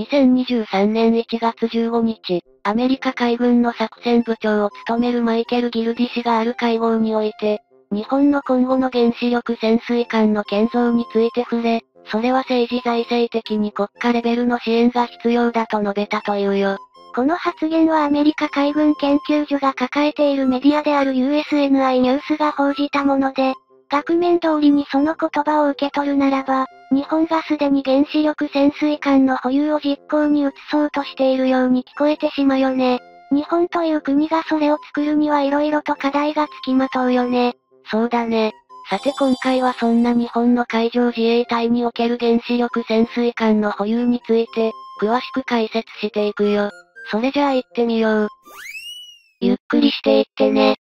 2023年1月15日、アメリカ海軍の作戦部長を務めるマイケル・ギルディ氏がある会合において、日本の今後の原子力潜水艦の建造について触れ、それは政治財政的に国家レベルの支援が必要だと述べたというよ。この発言はアメリカ海軍研究所が抱えているメディアである USNI ニュースが報じたもので、額面通りにその言葉を受け取るならば、日本がすでに原子力潜水艦の保有を実行に移そうとしているように聞こえてしまよね。日本という国がそれを作るには色々と課題がつきまとうよね。そうだね。さて今回はそんな日本の海上自衛隊における原子力潜水艦の保有について、詳しく解説していくよ。それじゃあ行ってみよう。ゆっくりしていってね。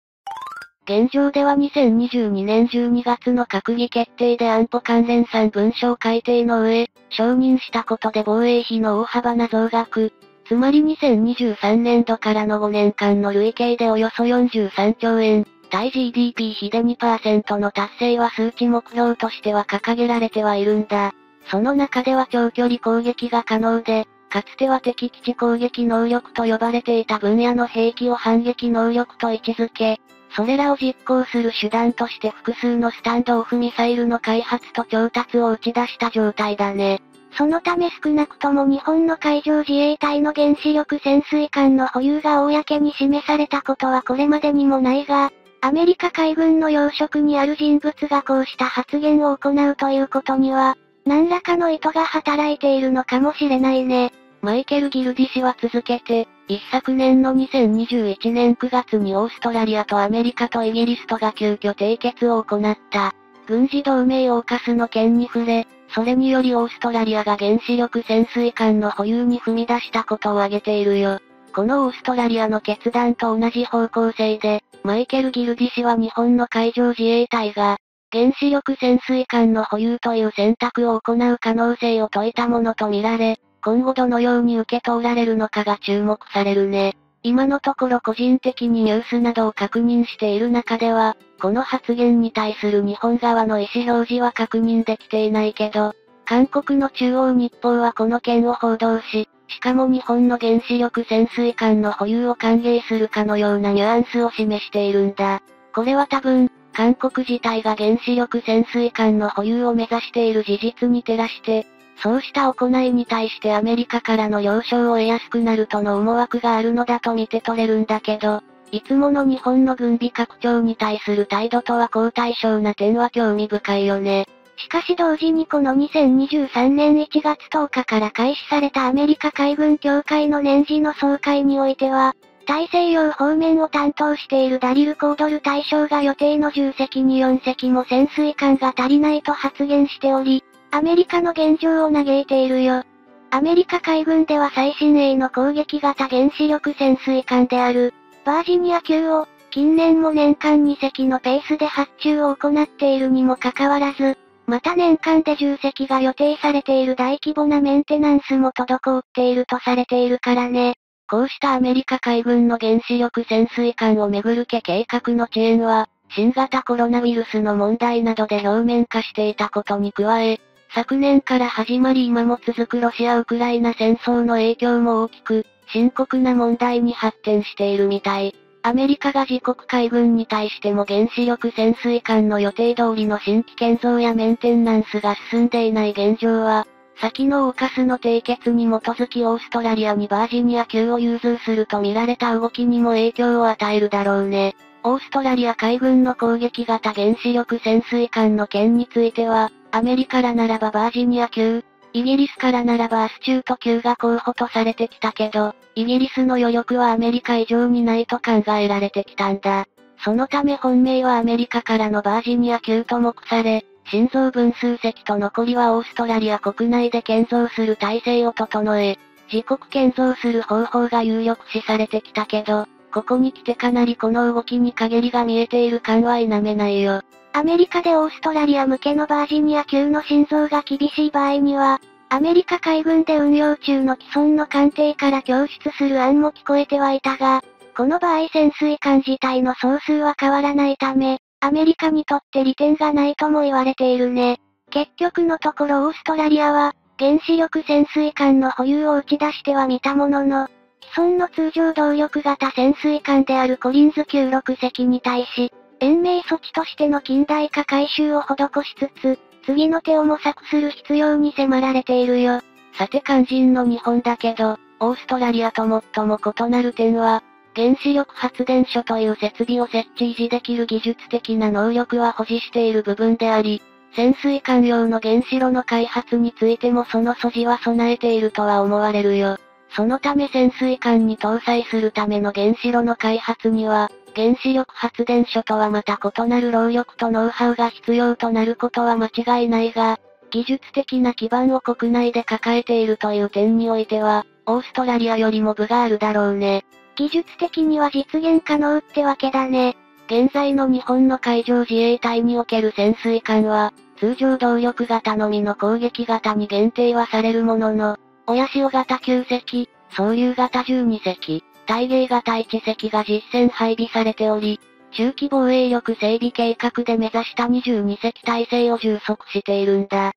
現状では2022年12月の閣議決定で安保関連3文書改定の上、承認したことで防衛費の大幅な増額、つまり2023年度からの5年間の累計でおよそ43兆円、対 GDP 比で2%の達成は数値目標としては掲げられてはいるんだ。その中では長距離攻撃が可能で、かつては敵基地攻撃能力と呼ばれていた分野の兵器を反撃能力と位置づけ、それらを実行する手段として複数のスタンドオフミサイルの開発と調達を打ち出した状態だね。そのため少なくとも日本の海上自衛隊の原子力潜水艦の保有が公に示されたことはこれまでにもないが、アメリカ海軍の要職にある人物がこうした発言を行うということには、何らかの意図が働いているのかもしれないね。マイケル・ギルディ氏は続けて、一昨年の2021年9月にオーストラリアとアメリカとイギリスとが急遽締結を行った。軍事同盟オーカスの件に触れ、それによりオーストラリアが原子力潜水艦の保有に踏み出したことを挙げているよ。このオーストラリアの決断と同じ方向性で、マイケル・ギルディ氏は日本の海上自衛隊が、原子力潜水艦の保有という選択を行う可能性を説いたものとみられ、今後どのように受け通られるのかが注目されるね。今のところ個人的にニュースなどを確認している中では、この発言に対する日本側の意思表示は確認できていないけど、韓国の中央日報はこの件を報道し、しかも日本の原子力潜水艦の保有を歓迎するかのようなニュアンスを示しているんだ。これは多分、韓国自体が原子力潜水艦の保有を目指している事実に照らして、そうした行いに対してアメリカからの了承を得やすくなるとの思惑があるのだと見て取れるんだけど、いつもの日本の軍備拡張に対する態度とは好対象な点は興味深いよね。しかし同時にこの2023年1月10日から開始されたアメリカ海軍協会の年次の総会においては、大西洋方面を担当しているダリル・コードル大将が予定の10隻に4隻も潜水艦が足りないと発言しており、アメリカの現状を嘆いているよ。アメリカ海軍では最新鋭の攻撃型原子力潜水艦である、バージニア級を、近年も年間2隻のペースで発注を行っているにもかかわらず、また年間で10隻が予定されている大規模なメンテナンスも滞っているとされているからね。こうしたアメリカ海軍の原子力潜水艦をめぐる計画の遅延は、新型コロナウイルスの問題などで表面化していたことに加え、昨年から始まり今も続くロシア・ウクライナ戦争の影響も大きく、深刻な問題に発展しているみたい。アメリカが自国海軍に対しても原子力潜水艦の予定通りの新規建造やメンテナンスが進んでいない現状は、先のオーカスの締結に基づきオーストラリアにバージニア級を融通すると見られた動きにも影響を与えるだろうね。オーストラリア海軍の攻撃型原子力潜水艦の件については、アメリカらならばバージニア級、イギリスからならばアスチュート級が候補とされてきたけど、イギリスの余力はアメリカ以上にないと考えられてきたんだ。そのため本命はアメリカからのバージニア級と目され、心臓分数隻と残りはオーストラリア国内で建造する体制を整え、自国建造する方法が有力視されてきたけど、ここに来てかなりこの動きに陰りが見えている感は否めないよ。アメリカでオーストラリア向けのバージニア級の心臓が厳しい場合には、アメリカ海軍で運用中の既存の艦艇から供出する案も聞こえてはいたが、この場合潜水艦自体の総数は変わらないため、アメリカにとって利点がないとも言われているね。結局のところオーストラリアは、原子力潜水艦の保有を打ち出してはみたものの、既存の通常動力型潜水艦であるコリンズ級6隻に対し、延命措置としての近代化改修を施しつつ、次の手を模索する必要に迫られているよ。さて肝心の日本だけど、オーストラリアと最も異なる点は、原子力発電所という設備を設置維持できる技術的な能力は保持している部分であり、潜水艦用の原子炉の開発についてもその素地は備えているとは思われるよ。そのため潜水艦に搭載するための原子炉の開発には、原子力発電所とはまた異なる労力とノウハウが必要となることは間違いないが、技術的な基盤を国内で抱えているという点においては、オーストラリアよりも部があるだろうね。技術的には実現可能ってわけだね。現在の日本の海上自衛隊における潜水艦は、通常動力型のみの攻撃型に限定はされるものの、親潮型9隻、総流型12隻、大芸型1隻が実戦配備されており、中期防衛力整備計画で目指した22隻体制を充足しているんだ。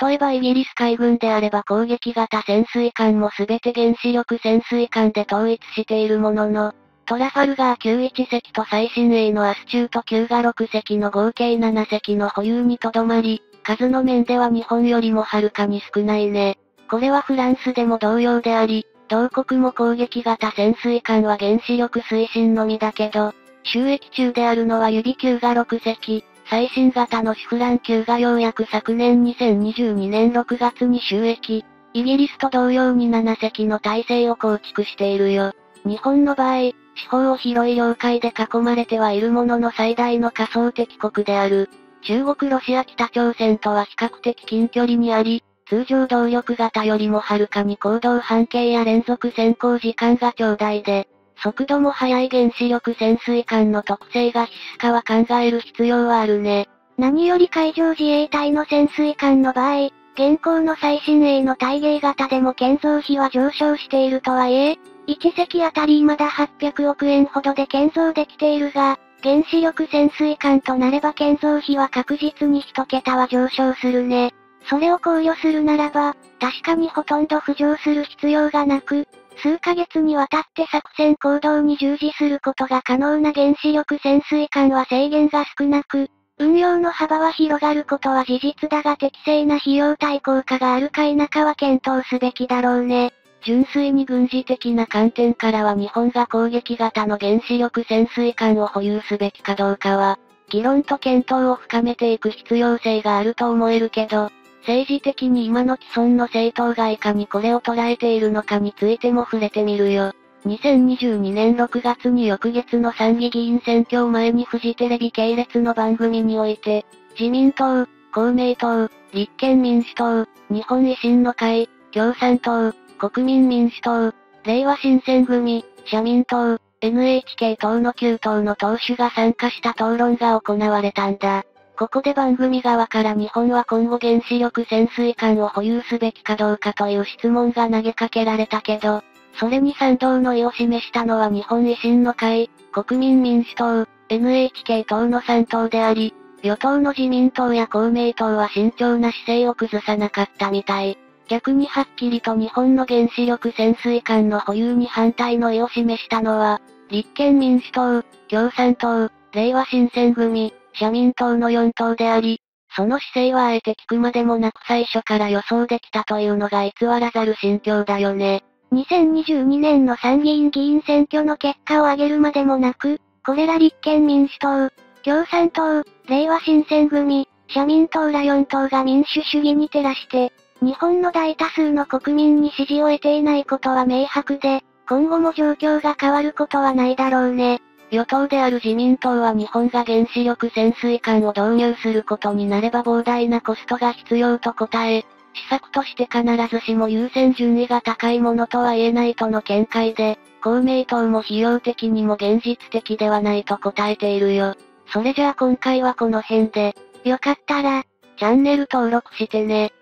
例えばイギリス海軍であれば攻撃型潜水艦もすべて原子力潜水艦で統一しているものの、トラファルガー9 1隻と最新鋭のアスチュート9が6隻の合計7隻の保有にとどまり、数の面では日本よりもはるかに少ないね。これはフランスでも同様であり、同国も攻撃型潜水艦は原子力推進のみだけど、収益中であるのは指級が6隻、最新型のシフラン級がようやく昨年2022年6月に収益、イギリスと同様に7隻の体制を構築しているよ。日本の場合、四方を広い領海で囲まれてはいるものの最大の仮想敵国である。中国ロシア北朝鮮とは比較的近距離にあり、通常動力型よりもはるかに行動半径や連続先行時間が長大で、速度も速い原子力潜水艦の特性が必須かは考える必要はあるね。何より海上自衛隊の潜水艦の場合、現行の最新鋭の大芸型でも建造費は上昇しているとはいえ、1隻あたり未だ800億円ほどで建造できているが、原子力潜水艦となれば建造費は確実に一桁は上昇するね。それを考慮するならば、確かにほとんど浮上する必要がなく、数ヶ月にわたって作戦行動に従事することが可能な原子力潜水艦は制限が少なく、運用の幅は広がることは事実だが適正な費用対効果があるか否かは検討すべきだろうね。純粋に軍事的な観点からは日本が攻撃型の原子力潜水艦を保有すべきかどうかは、議論と検討を深めていく必要性があると思えるけど、政治的に今の既存の政党がいかにこれを捉えているのかについても触れてみるよ。2022年6月に翌月の参議議員選挙前にフジテレビ系列の番組において、自民党、公明党、立憲民主党、日本維新の会、共産党、国民民主党、令和新選組、社民党、NHK 党の9党の党首が参加した討論が行われたんだ。ここで番組側から日本は今後原子力潜水艦を保有すべきかどうかという質問が投げかけられたけど、それに賛同の意を示したのは日本維新の会、国民民主党、NHK 党の3党であり、与党の自民党や公明党は慎重な姿勢を崩さなかったみたい。逆にはっきりと日本の原子力潜水艦の保有に反対の意を示したのは、立憲民主党、共産党、令和新選組、社民党の4党であり、その姿勢はあえて聞くまでもなく最初から予想できたというのが偽らざる心境だよね。2022年の参議院議員選挙の結果を挙げるまでもなく、これら立憲民主党、共産党、令和新選組、社民党ら4党が民主主義に照らして、日本の大多数の国民に支持を得ていないことは明白で、今後も状況が変わることはないだろうね。与党である自民党は日本が原子力潜水艦を導入することになれば膨大なコストが必要と答え、施策として必ずしも優先順位が高いものとは言えないとの見解で、公明党も費用的にも現実的ではないと答えているよ。それじゃあ今回はこの辺で、よかったら、チャンネル登録してね。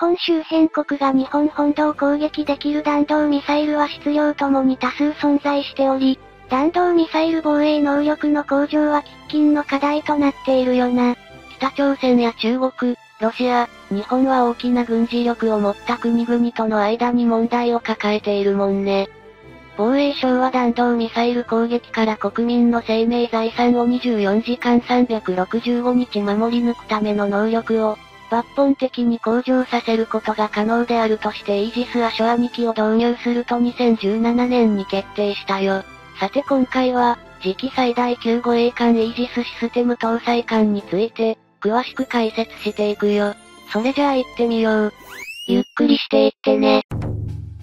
本周辺国が日本本土を攻撃できる弾道ミサイルは質量ともに多数存在しており、弾道ミサイル防衛能力の向上は喫緊の課題となっているよな。北朝鮮や中国、ロシア、日本は大きな軍事力を持った国々との間に問題を抱えているもんね。防衛省は弾道ミサイル攻撃から国民の生命財産を24時間365日守り抜くための能力を、抜本的に向上させることが可能であるとしてイージス・アショア2機を導入すると2017年に決定したよ。さて今回は、次期最大級護衛艦イージスシステム搭載艦について、詳しく解説していくよ。それじゃあ行ってみよう。ゆっくりしていってね。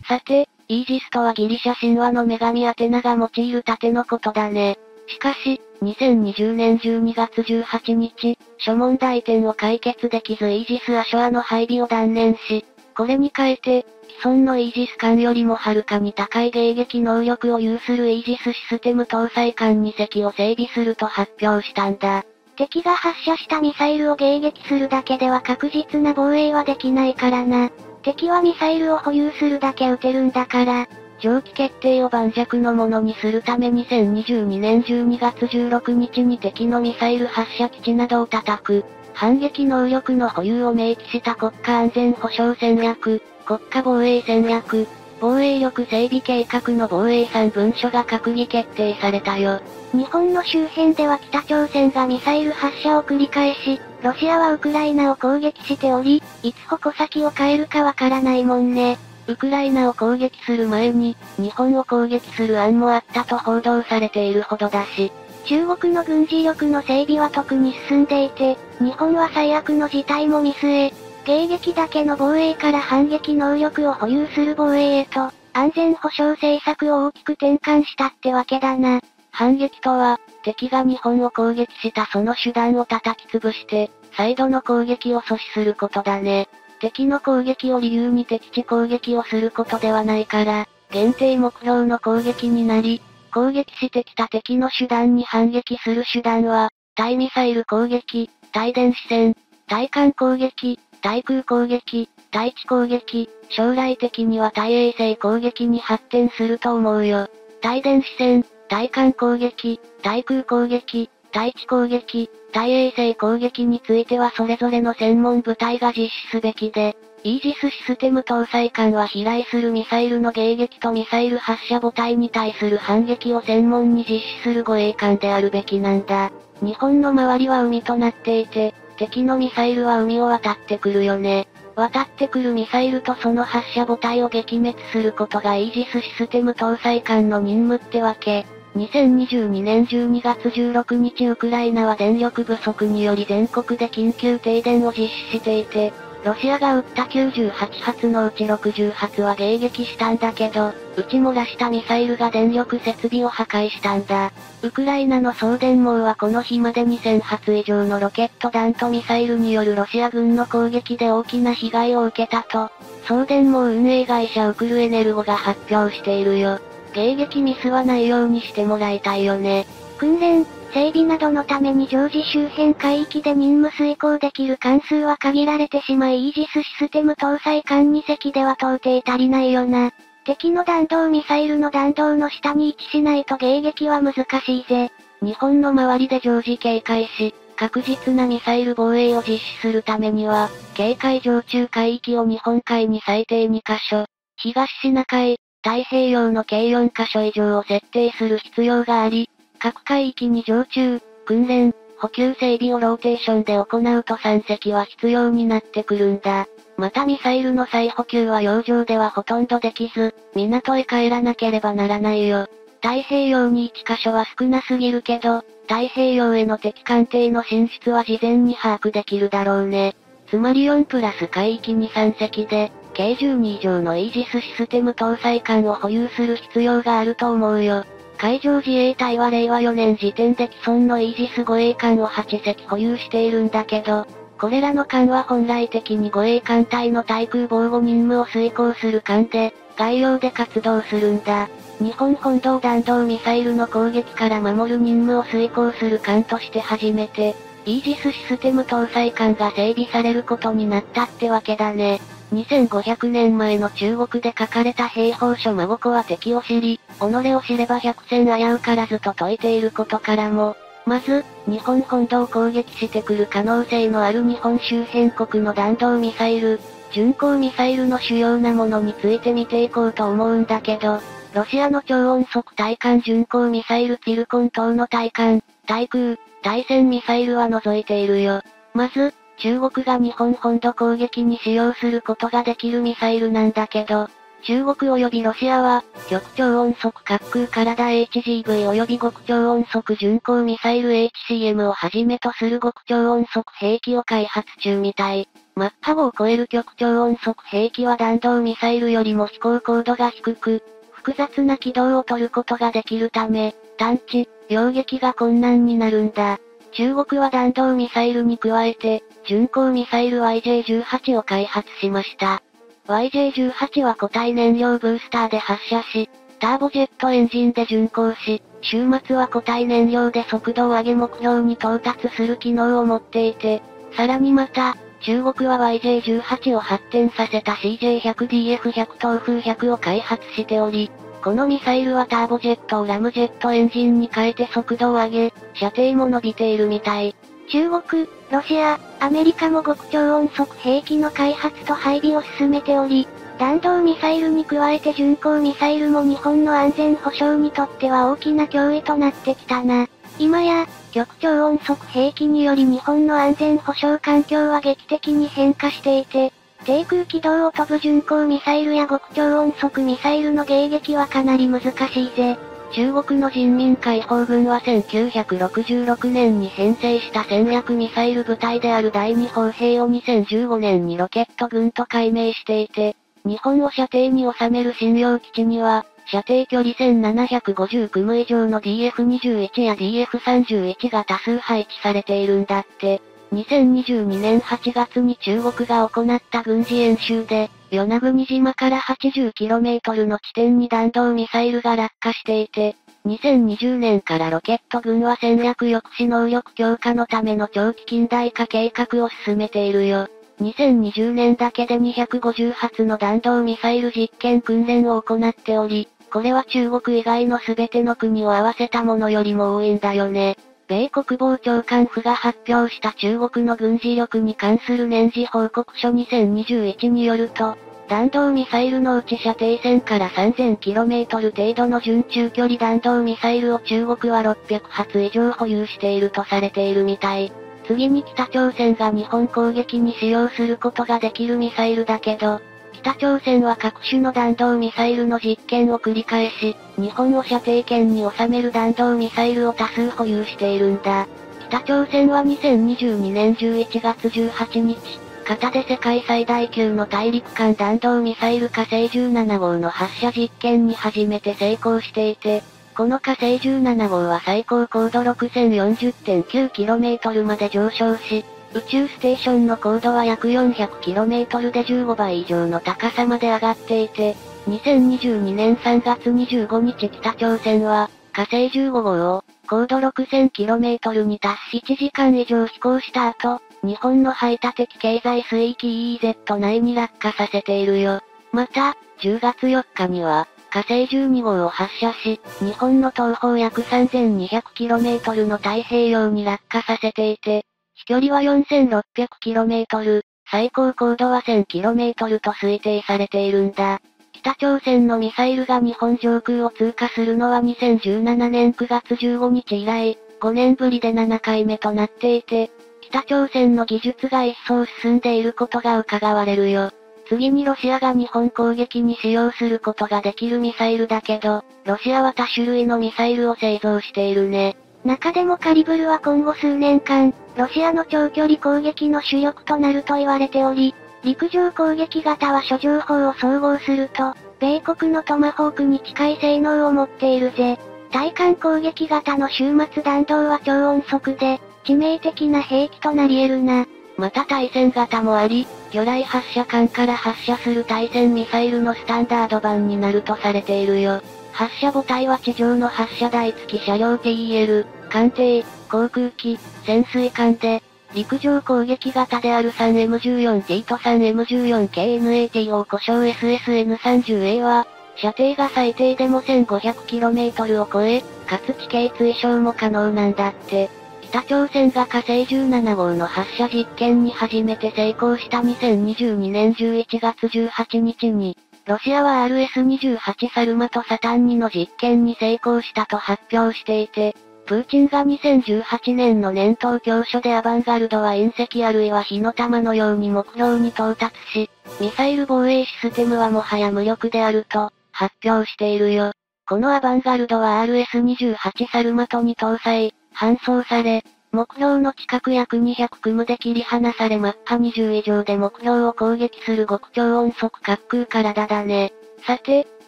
さて、イージスとはギリシャ神話の女神アテナが用いる盾のことだね。しかし、2020年12月18日、諸問題点を解決できずイージス・アショアの配備を断念し、これに変えて、既存のイージス艦よりもはるかに高い迎撃能力を有するイージスシステム搭載艦2隻を整備すると発表したんだ。敵が発射したミサイルを迎撃するだけでは確実な防衛はできないからな。敵はミサイルを保有するだけ撃てるんだから。長期決定を盤石のものにするため2022年12月16日に敵のミサイル発射基地などを叩く、反撃能力の保有を明記した国家安全保障戦略、国家防衛戦略、防衛力整備計画の防衛3文書が閣議決定されたよ。日本の周辺では北朝鮮がミサイル発射を繰り返し、ロシアはウクライナを攻撃しており、いつ矛先を変えるかわからないもんね。ウクライナを攻撃する前に、日本を攻撃する案もあったと報道されているほどだし、中国の軍事力の整備は特に進んでいて、日本は最悪の事態も見据え、迎撃だけの防衛から反撃能力を保有する防衛へと、安全保障政策を大きく転換したってわけだな。反撃とは、敵が日本を攻撃したその手段を叩き潰して、再度の攻撃を阻止することだね。敵の攻撃を理由に敵地攻撃をすることではないから、限定目標の攻撃になり、攻撃してきた敵の手段に反撃する手段は、対ミサイル攻撃、対電子戦、対艦攻撃、対空攻撃、対地攻撃、将来的には対衛星攻撃に発展すると思うよ。対電子戦、対艦攻撃、対空攻撃、対地攻撃、対衛星攻撃についてはそれぞれの専門部隊が実施すべきで、イージスシステム搭載艦は飛来するミサイルの迎撃とミサイル発射母体に対する反撃を専門に実施する護衛艦であるべきなんだ。日本の周りは海となっていて、敵のミサイルは海を渡ってくるよね。渡ってくるミサイルとその発射母体を撃滅することがイージスシステム搭載艦の任務ってわけ。2022年12月16日ウクライナは電力不足により全国で緊急停電を実施していて、ロシアが撃った98発のうち60発は迎撃したんだけど、撃ち漏らしたミサイルが電力設備を破壊したんだ。ウクライナの送電網はこの日まで2000発以上のロケット弾とミサイルによるロシア軍の攻撃で大きな被害を受けたと、送電網運営会社ウクルエネルゴが発表しているよ。迎撃ミスはないようにしてもらいたいよね。訓練、整備などのために常時周辺海域で任務遂行できる関数は限られてしまいイージスシステム搭載艦2隻では到底足りないよな。敵の弾道ミサイルの弾道の下に位置しないと迎撃は難しいぜ。日本の周りで常時警戒し、確実なミサイル防衛を実施するためには、警戒常駐海域を日本海に最低2カ所、東シナ海、太平洋の計4カ所以上を設定する必要があり、各海域に常駐、訓練、補給整備をローテーションで行うと3隻は必要になってくるんだ。またミサイルの再補給は洋上ではほとんどできず、港へ帰らなければならないよ。太平洋に1カ所は少なすぎるけど、太平洋への敵艦艇の進出は事前に把握できるだろうね。つまり4プラス海域に3隻で、計12以上のイージスシステム搭載艦を保有する必要があると思うよ。海上自衛隊は令和4年時点で既存のイージス護衛艦を8隻保有しているんだけど、これらの艦は本来的に護衛艦隊の対空防護任務を遂行する艦で、外洋で活動するんだ。日本本土弾道ミサイルの攻撃から守る任務を遂行する艦として初めて、イージスシステム搭載艦が整備されることになったってわけだね。2500年前の中国で書かれた兵法書孫子は敵を知り、己を知れば百戦危うからずと説いていることからも、まず、日本本土を攻撃してくる可能性のある日本周辺国の弾道ミサイル、巡航ミサイルの主要なものについて見ていこうと思うんだけど、ロシアの超音速対艦巡航ミサイルツィルコン等の対艦、対空、対戦ミサイルは除いているよ。まず、中国が日本本土攻撃に使用することができるミサイルなんだけど、中国及びロシアは、極超音速滑空体 HGV 及び極超音速巡航ミサイル HCM をはじめとする極超音速兵器を開発中みたい。マッハ号を超える極超音速兵器は弾道ミサイルよりも飛行高度が低く、複雑な軌道を取ることができるため、探知、擁撃が困難になるんだ。中国は弾道ミサイルに加えて、巡航ミサイル YJ18 を開発しました。YJ18 は固体燃料ブースターで発射し、ターボジェットエンジンで巡航し、週末は固体燃料で速度を上げ目標に到達する機能を持っていて、さらにまた、中国は YJ18 を発展させた CJ100DF100 東風100を開発しており、このミサイルはターボジェットをラムジェットエンジンに変えて速度を上げ、射程も伸びているみたい。中国、ロシア、アメリカも極超音速兵器の開発と配備を進めており、弾道ミサイルに加えて巡航ミサイルも日本の安全保障にとっては大きな脅威となってきたな。今や、極超音速兵器により日本の安全保障環境は劇的に変化していて、低空軌道を飛ぶ巡航ミサイルや極超音速ミサイルの迎撃はかなり難しいぜ。中国の人民解放軍は1966年に編成した戦略ミサイル部隊である第二砲兵を2015年にロケット軍と改名していて、日本を射程に収める信用基地には、射程距離1750クム以上の DF21 や DF31 が多数配置されているんだって。2022年8月に中国が行った軍事演習で、与那国島から 80km の地点に弾道ミサイルが落下していて、2020年からロケット軍は戦略抑止能力強化のための長期近代化計画を進めているよ。2020年だけで250発の弾道ミサイル実験訓練を行っており、これは中国以外の全ての国を合わせたものよりも多いんだよね。米国防長官府が発表した中国の軍事力に関する年次報告書2021によると、弾道ミサイルのうち射程1000から 3000km 程度の準中距離弾道ミサイルを中国は600発以上保有しているとされているみたい。次に北朝鮮が日本攻撃に使用することができるミサイルだけど、北朝鮮は各種の弾道ミサイルの実験を繰り返し、日本を射程圏に収める弾道ミサイルを多数保有しているんだ。北朝鮮は2022年11月18日、型で世界最大級の大陸間弾道ミサイル火星17号の発射実験に初めて成功していて、この火星17号は最高高度 6040.9km まで上昇し、宇宙ステーションの高度は約 400km で15倍以上の高さまで上がっていて、2022年3月25日北朝鮮は、火星15号を、高度 6000km に達し1時間以上飛行した後、日本の排他的経済水域 EEZ 内に落下させているよ。また、10月4日には、火星12号を発射し、日本の東方約 3200km の太平洋に落下させていて、飛距離は 4600km、最高高度は 1000km と推定されているんだ。北朝鮮のミサイルが日本上空を通過するのは2017年9月15日以来、5年ぶりで7回目となっていて、北朝鮮の技術が一層進んでいることが伺われるよ。次にロシアが日本攻撃に使用することができるミサイルだけど、ロシアは多種類のミサイルを製造しているね。中でもカリブルは今後数年間、ロシアの長距離攻撃の主力となると言われており、陸上攻撃型は諸情報を総合すると、米国のトマホークに近い性能を持っているぜ。対艦攻撃型の終末弾道は超音速で、致命的な兵器となり得るな。また対戦型もあり、魚雷発射管から発射する対戦ミサイルのスタンダード版になるとされているよ。発射母体は地上の発射台付き車両 TEL、艦艇、航空機、潜水艦で、陸上攻撃型である 3M14T と 3M14KNAT を故障 SSN30A は、射程が最低でも 1500km を超え、かつ地形追傷も可能なんだって。北朝鮮が火星17号の発射実験に初めて成功した2022年11月18日に、ロシアは RS-28 サルマとサタン2の実験に成功したと発表していて、プーチンが2018年の年頭教書でアバンガルドは隕石あるいは火の玉のように目標に到達し、ミサイル防衛システムはもはや無力であると、発表しているよ。このアバンガルドは RS28 サルマトに搭載、搬送され、目標の近く約200クムで切り離されマッハ20以上で目標を攻撃する極超音速滑空体だね。さて、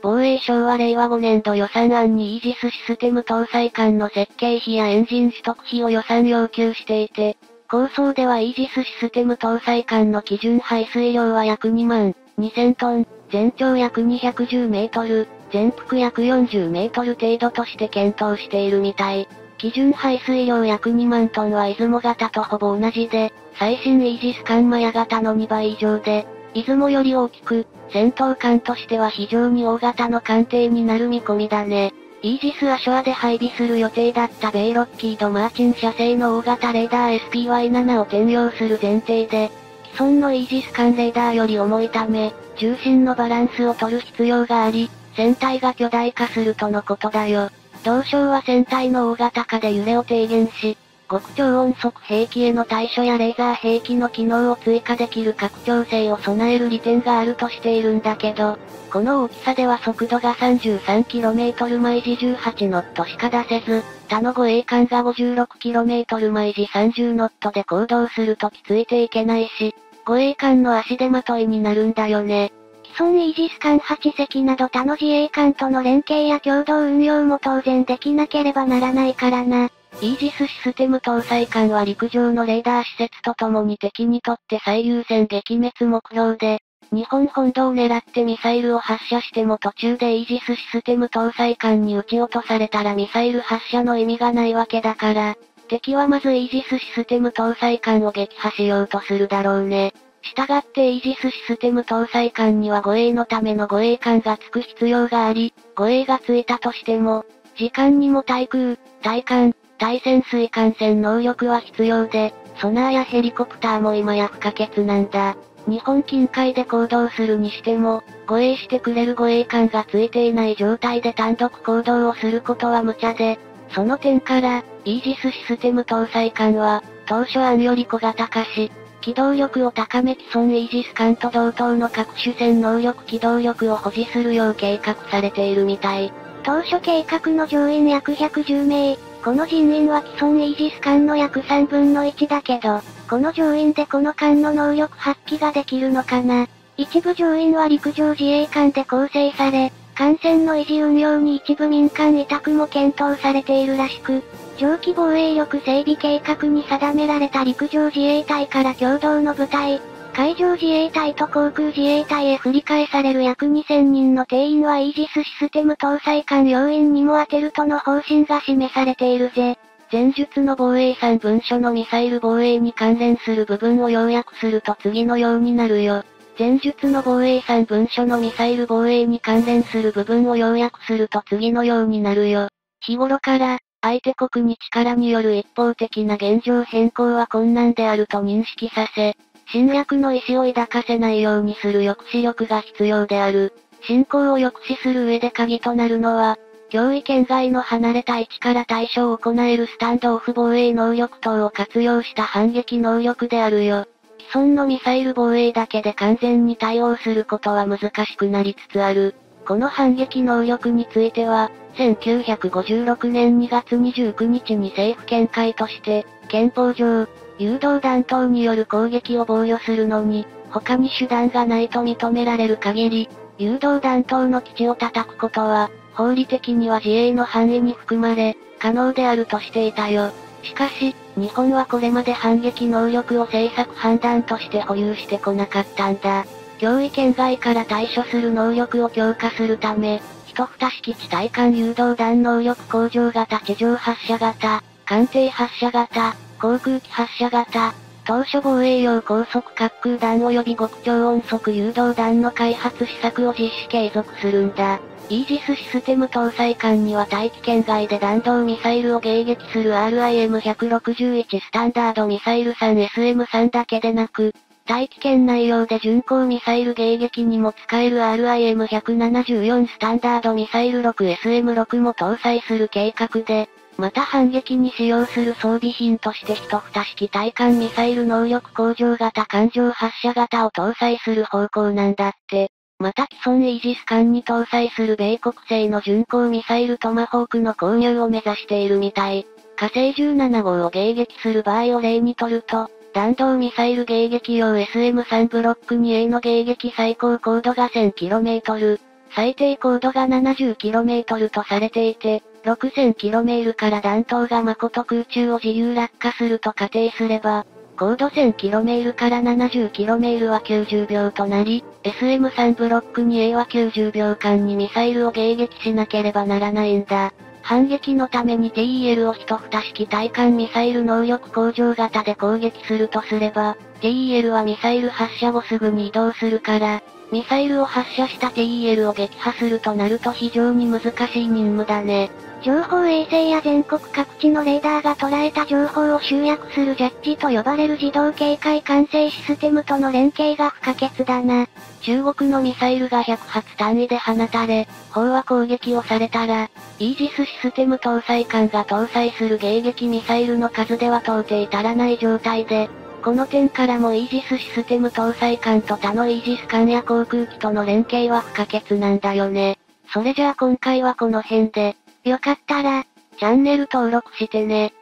防衛省は令和5年度予算案にイージスシステム搭載艦の設計費やエンジン取得費を予算要求していて、構想ではイージスシステム搭載艦の基準排水量は約2万2000トン、全長約210メートル、全幅約40メートル程度として検討しているみたい。基準排水量約2万トンは出雲型とほぼ同じで、最新イージス艦マヤ型の2倍以上で、出雲より大きく、戦闘艦としては非常に大型の艦艇になる見込みだね。イージス・アショアで配備する予定だったベイロッキード・マーチン社製の大型レーダー SPY7 を転用する前提で、既存のイージス艦レーダーより重いため、重心のバランスを取る必要があり、船体が巨大化するとのことだよ。同省は船体の大型化で揺れを低減し、極超音速兵器への対処やレーザー兵器の機能を追加できる拡張性を備える利点があるとしているんだけど、この大きさでは速度が 33km 毎時18ノットしか出せず、他の護衛艦が 56km 毎時30ノットで行動するときついていけないし、護衛艦の足手まといになるんだよね。既存イージス艦8隻など他の自衛艦との連携や共同運用も当然できなければならないからな。イージスシステム搭載艦は陸上のレーダー施設とともに敵にとって最優先撃滅目標で、日本本土を狙ってミサイルを発射しても途中でイージスシステム搭載艦に撃ち落とされたらミサイル発射の意味がないわけだから、敵はまずイージスシステム搭載艦を撃破しようとするだろうね。したがってイージスシステム搭載艦には護衛のための護衛艦がつく必要があり、護衛がついたとしても、時間にも対空、対艦、対潜水艦船能力は必要で、ソナーやヘリコプターも今や不可欠なんだ。日本近海で行動するにしても、護衛してくれる護衛艦がついていない状態で単独行動をすることは無茶で、その点から、イージスシステム搭載艦は、当初案より小型化し、機動力を高め既存イージス艦と同等の各種戦能力機動力を保持するよう計画されているみたい。当初計画の乗員約110名、この人員は既存イージス艦の約3分の1だけど、この乗員でこの艦の能力発揮ができるのかな。一部乗員は陸上自衛艦で構成され、艦船の維持運用に一部民間委託も検討されているらしく、長期防衛力整備計画に定められた陸上自衛隊から共同の部隊、海上自衛隊と航空自衛隊へ振り返される約2000人の定員はイージスシステム搭載艦要員にも当てるとの方針が示されているぜ。前述の防衛3文書のミサイル防衛に関連する部分を要約すると次のようになるよ。前述の防衛3文書のミサイル防衛に関連する部分を要約すると次のようになるよ。日頃から、相手国に力による一方的な現状変更は困難であると認識させ、侵略の意思を抱かせないようにする抑止力が必要である。侵攻を抑止する上で鍵となるのは、脅威圏外の離れた位置から対処を行えるスタンドオフ防衛能力等を活用した反撃能力であるよ。既存のミサイル防衛だけで完全に対応することは難しくなりつつある。この反撃能力については、1956年2月29日に政府見解として、憲法上、誘導弾等による攻撃を防御するのに、他に手段がないと認められる限り、誘導弾等の基地を叩くことは、法理的には自衛の範囲に含まれ、可能であるとしていたよ。しかし、日本はこれまで反撃能力を政策判断として保有してこなかったんだ。脅威圏外から対処する能力を強化するため、一蓋式地対艦誘導弾能力向上型地上発射型、艦艇発射型、航空機発射型、当初防衛用高速滑空弾及び極超音速誘導弾の開発施策を実施継続するんだ。イージスシステム搭載艦には大気圏外で弾道ミサイルを迎撃する RIM-161 スタンダードミサイル 3SM3 だけでなく、大気圏内用で巡航ミサイル迎撃にも使える RIM-174 スタンダードミサイル 6SM6 も搭載する計画で、また反撃に使用する装備品として一蓋式対艦ミサイル能力向上型艦上発射型を搭載する方向なんだって。また既存イージス艦に搭載する米国製の巡航ミサイルトマホークの購入を目指しているみたい。火星17号を迎撃する場合を例にとると、弾道ミサイル迎撃用 SM3 ブロック 2A の迎撃最高高度が 1000km、最低高度が 70km とされていて、6000km から弾頭が誠空中を自由落下すると仮定すれば、高度 1000km から 70km は90秒となり、SM3 ブロック 2A は90秒間にミサイルを迎撃しなければならないんだ。反撃のために TEL を一蓋式対艦ミサイル能力向上型で攻撃するとすれば、TEL はミサイル発射後すぐに移動するから、ミサイルを発射した TEL を撃破するとなると非常に難しい任務だね。情報衛星や全国各地のレーダーが捉えた情報を集約するジャッジと呼ばれる自動警戒管制システムとの連携が不可欠だな。中国のミサイルが100発単位で放たれ、飽和攻撃をされたら、イージスシステム搭載艦が搭載する迎撃ミサイルの数では到底足らない状態で、この点からもイージスシステム搭載艦と他のイージス艦や航空機との連携は不可欠なんだよね。それじゃあ今回はこの辺で、よかったら、チャンネル登録してね。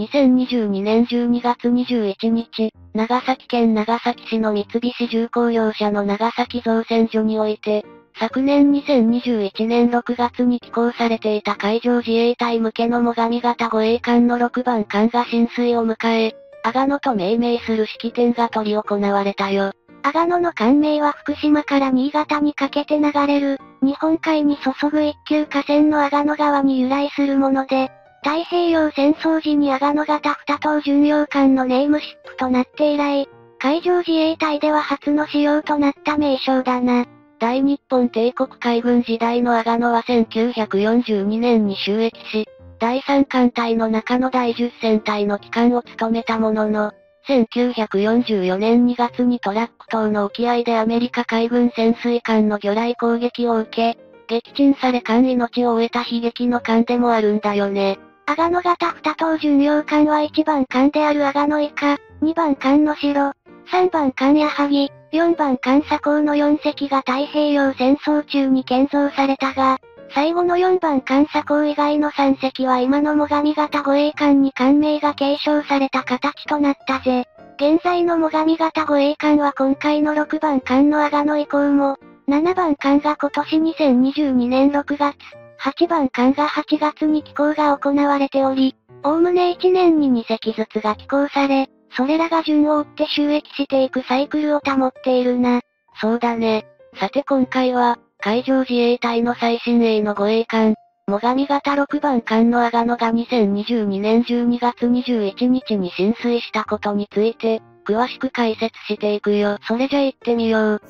2022年12月21日、長崎県長崎市の三菱重工業者の長崎造船所において、昨年2021年6月に寄港されていた海上自衛隊向けの最上型護衛艦の6番艦が浸水を迎え、阿賀野と命名する式典が執り行われたよ。阿賀野の艦名は福島から新潟にかけて流れる、日本海に注ぐ一級河川の阿賀野川に由来するもので、太平洋戦争時に阿賀野型二等巡洋艦のネームシップとなって以来、海上自衛隊では初の使用となった名称だな。大日本帝国海軍時代の阿賀野は1942年に収益し、第三艦隊の中の第10戦隊の機関を務めたものの、1944年2月にトラック島の沖合でアメリカ海軍潜水艦の魚雷攻撃を受け、撃沈され艦命を終えた悲劇の艦でもあるんだよね。阿賀野型二等巡洋艦は1番艦である阿賀野以下、2番艦の城、3番艦矢作、4番艦佐港の4隻が太平洋戦争中に建造されたが、最後の4番艦佐港以外の3隻は今の最上型護衛艦に艦名が継承された形となったぜ。現在の最上型護衛艦は今回の6番艦の阿賀野以降も、7番艦が今年2022年6月、8番艦が8月に寄港が行われており、おおむね1年に2隻ずつが寄港され、それらが順を追って収益していくサイクルを保っているな。そうだね。さて今回は、海上自衛隊の最新鋭の護衛艦、最上型6番艦の阿賀野が2022年12月21日に浸水したことについて、詳しく解説していくよ。それじゃ行ってみよう。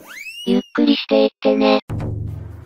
ゆっくりしていってね。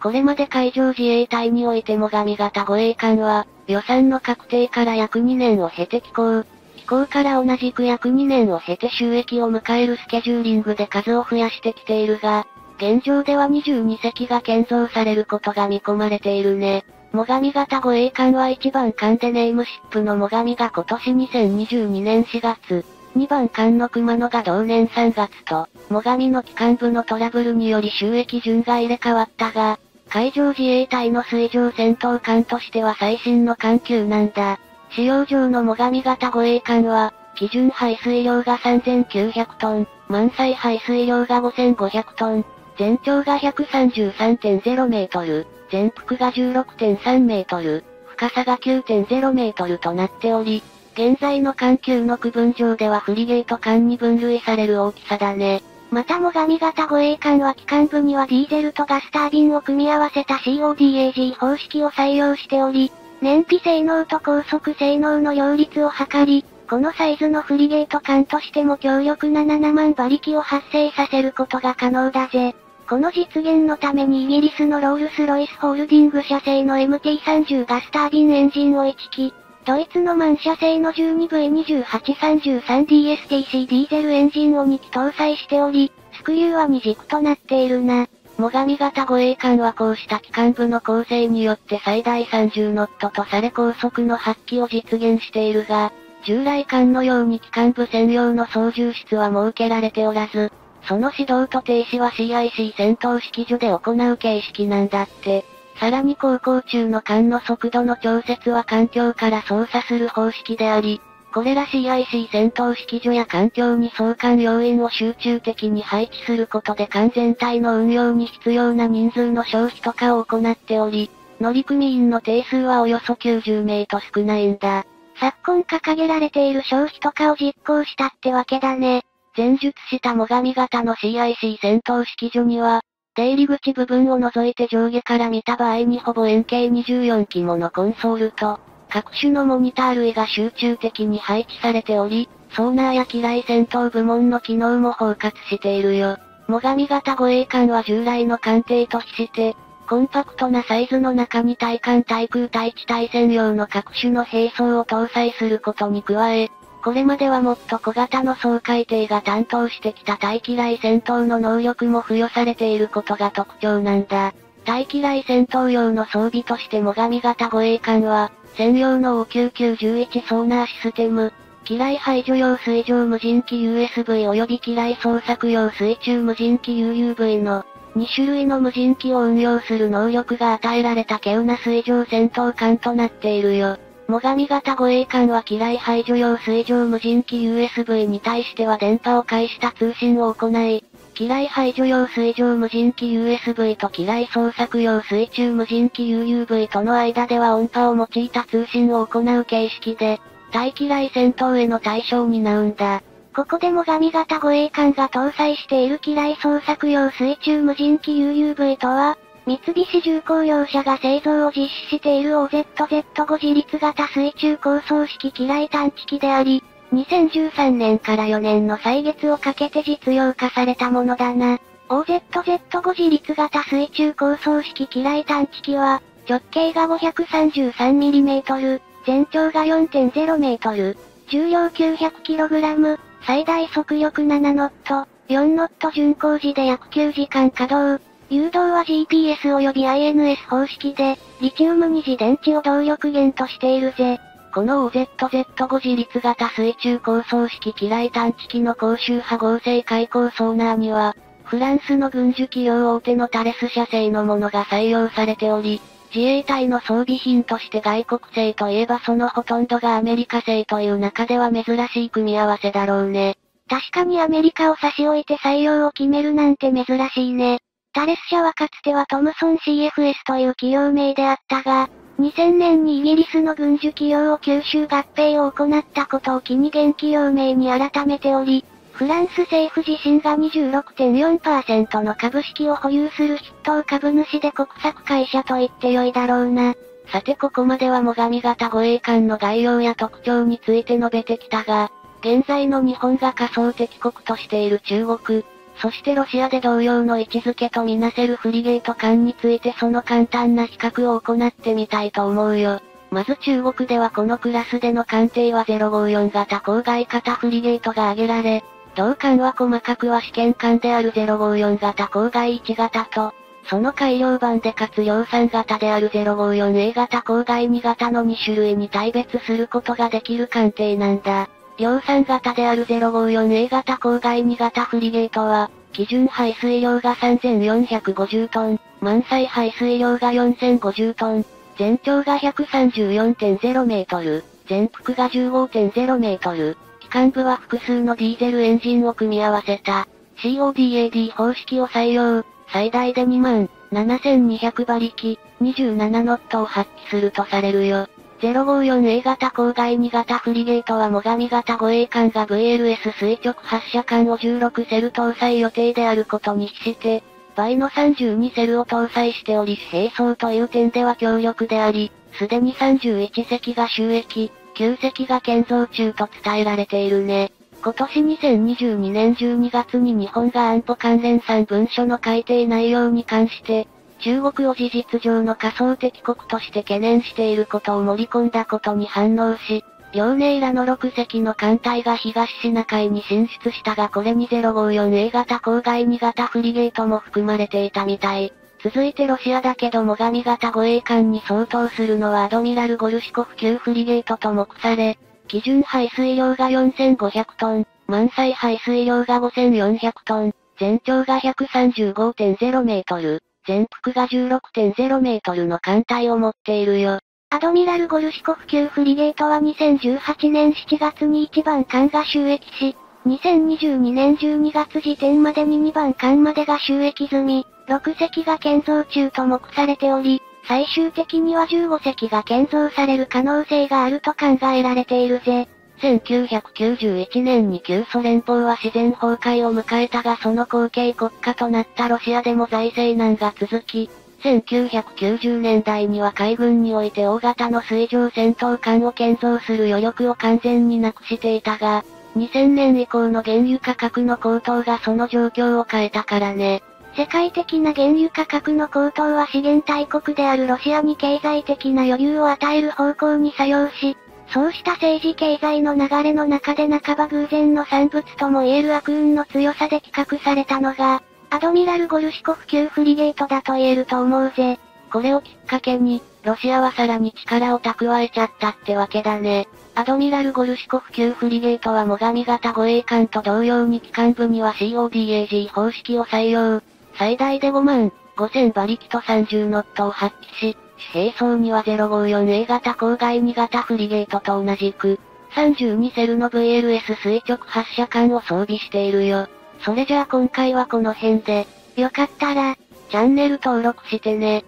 これまで海上自衛隊において最上型護衛艦は、予算の確定から約2年を経て寄港。寄港から同じく約2年を経て収益を迎えるスケジューリングで数を増やしてきているが、現状では22隻が建造されることが見込まれているね。最上型護衛艦は1番艦でネームシップの最上が今年2022年4月、2番艦の熊野が同年3月と、最上の機関部のトラブルにより収益順が入れ替わったが、海上自衛隊の水上戦闘艦としては最新の艦級なんだ。使用上の最上型護衛艦は、基準排水量が3900トン、満載排水量が5500トン、全長が133.0メートル、全幅が16.3メートル、深さが9.0メートルとなっており、現在の環球の区分上ではフリゲート艦に分類される大きさだね。また最上型護衛艦は機関部にはディーゼルとガスタービンを組み合わせた CODAG 方式を採用しており、燃費性能と高速性能の両立を図り、このサイズのフリゲート艦としても強力な7万馬力を発生させることが可能だぜ。この実現のためにイギリスのロールスロイスホールディング社製の MT30 ガスタービンエンジンを1機、ドイツのマン社製の 12V2833DSTC ディーゼルエンジンを2機搭載しており、スクリューは2軸となっているな。最上型護衛艦はこうした機関部の構成によって最大30ノットとされ高速の発揮を実現しているが、従来艦のように機関部専用の操縦室は設けられておらず、その指導と停止は CIC 戦闘式所で行う形式なんだって。さらに航行中の艦の速度の調節は環境から操作する方式であり、これら CIC 戦闘式所や環境に相関要因を集中的に配置することで艦全体の運用に必要な人数の消費とかを行っており、乗組員の定数はおよそ90名と少ないんだ。昨今掲げられている消費とかを実行したってわけだね。前述した最上型の CIC 戦闘式所には、出入り口部分を除いて上下から見た場合にほぼ円形24機ものコンソールと、各種のモニター類が集中的に配置されており、ソーナーや機雷戦闘部門の機能も包括しているよ。最上型護衛艦は従来の艦艇として、コンパクトなサイズの中に対艦対空対地対戦用の各種の兵装を搭載することに加え、これまではもっと小型の総海艇が担当してきた対機雷戦闘の能力も付与されていることが特徴なんだ。対機雷戦闘用の装備として最上型護衛艦は、専用の O9911 ソーナーシステム、機雷排除用水上無人機 USV 及び機雷捜索用水中無人機 UUV の2種類の無人機を運用する能力が与えられた稀有な水上戦闘艦となっているよ。最上型護衛艦は機雷排除用水上無人機 USV に対しては電波を介した通信を行い、機雷排除用水上無人機 USV と機雷捜索用水中無人機 UUV との間では音波を用いた通信を行う形式で、対機雷戦闘への対象になるんだ。ここでも神型護衛艦が搭載している機雷捜索用水中無人機 UUV とは、三菱重工業者が製造を実施している OZZ5 自立型水中構想式機雷探知機であり、2013年から4年の歳月をかけて実用化されたものだな。OZZ5 自立型水中構想式機雷探知機は、直径が 533mm、全長が 4.0m、重量 900kg、最大速力7ノット、4ノット巡航時で約9時間稼働。誘導は GPS 及び INS 方式で、リチウム二次電池を動力源としているぜ。この OZZ5 自立型水中高層式機雷探知機の高周波合成開口ソーナーには、フランスの軍需企業大手のタレス社製のものが採用されており、自衛隊の装備品として外国製といえばそのほとんどがアメリカ製という中では珍しい組み合わせだろうね。確かにアメリカを差し置いて採用を決めるなんて珍しいね。タレス社はかつてはトムソン CFS という企業名であったが、2000年にイギリスの軍需企業を吸収合併を行ったことを機に現企業名に改めており、フランス政府自身が26.4%の株式を保有する筆頭株主で国策会社と言ってよいだろうな。さてここまでは最上型護衛艦の概要や特徴について述べてきたが、現在の日本が仮想敵国としている中国、そしてロシアで同様の位置づけとみなせるフリゲート艦についてその簡単な比較を行ってみたいと思うよ。まず中国ではこのクラスでの艦艇は054型郊外型フリゲートが挙げられ、同艦は細かくは試験艦である054型郊外1型と、その改良版でかつ量産型である 054A 型郊外2型の2種類に大別することができる艦艇なんだ。量産型である 054A 型郊外2型フリゲートは、基準排水量が3450トン、満載排水量が4050トン、全長が134.0メートル、全幅が15.0メートル、機関部は複数のディーゼルエンジンを組み合わせた、CODAD 方式を採用、最大で2万7200馬力、27ノットを発揮するとされるよ。054A 型郊外2型フリゲートは最上型護衛艦が VLS 垂直発射艦を16セル搭載予定であることに比して、倍の32セルを搭載しており、並走という点では強力であり、すでに31隻が収益、9隻が建造中と伝えられているね。今年2022年12月に日本が安保関連3文書の改定内容に関して、中国を事実上の仮想敵国として懸念していることを盛り込んだことに反応し、遼寧らの6隻の艦隊が東シナ海に進出したがこれに 054A 型郊外2型フリゲートも含まれていたみたい。続いてロシアだけど最上型護衛艦に相当するのはアドミラル・ゴルシコフ級フリゲートと目され、基準排水量が4500トン、満載排水量が5400トン、全長が135.0メートル、全幅が16.0メートルの艦隊を持っているよ。アドミラル・ゴルシコフ級フリゲートは2018年7月に1番艦が収益し、2022年12月時点までに2番艦までが収益済み、6隻が建造中と目されており、最終的には15隻が建造される可能性があると考えられているぜ。1991年に旧ソ連邦は自然崩壊を迎えたがその後継国家となったロシアでも財政難が続き、1990年代には海軍において大型の水上戦闘艦を建造する余力を完全になくしていたが、2000年以降の原油価格の高騰がその状況を変えたからね。世界的な原油価格の高騰は資源大国であるロシアに経済的な余裕を与える方向に作用し、そうした政治経済の流れの中で半ば偶然の産物とも言える悪運の強さで企画されたのが、アドミラル・ゴルシコフ級フリゲートだと言えると思うぜ。これをきっかけに、ロシアはさらに力を蓄えちゃったってわけだね。アドミラル・ゴルシコフ級フリゲートは最上型護衛艦と同様に機関部には CODAG 方式を採用。最大で5万5000馬力と30ノットを発揮し、兵装には 054A 型郊外2型フリゲートと同じく、32セルの VLS 垂直発射管を装備しているよ。それじゃあ今回はこの辺で、よかったら、チャンネル登録してね。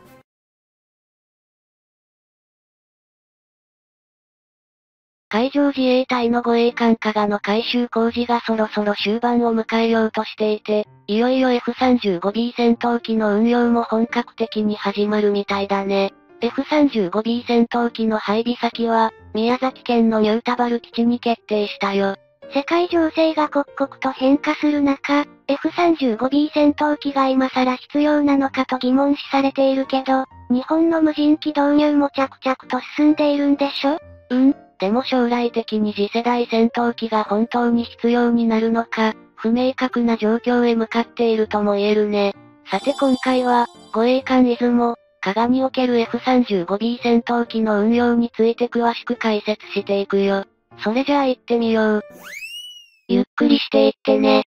海上自衛隊の護衛艦加賀の改修工事がそろそろ終盤を迎えようとしていて、いよいよ F35B 戦闘機の運用も本格的に始まるみたいだね。F35B 戦闘機の配備先は、宮崎県のニュータバル基地に決定したよ。世界情勢が刻々と変化する中、F35B 戦闘機が今更必要なのかと疑問視されているけど、日本の無人機導入も着々と進んでいるんでしょ？うん、でも将来的に次世代戦闘機が本当に必要になるのか、不明確な状況へ向かっているとも言えるね。さて今回は、護衛艦出雲、加賀における F35B 戦闘機の運用について詳しく解説していくよ。それじゃあ行ってみよう。ゆっくりしていってね。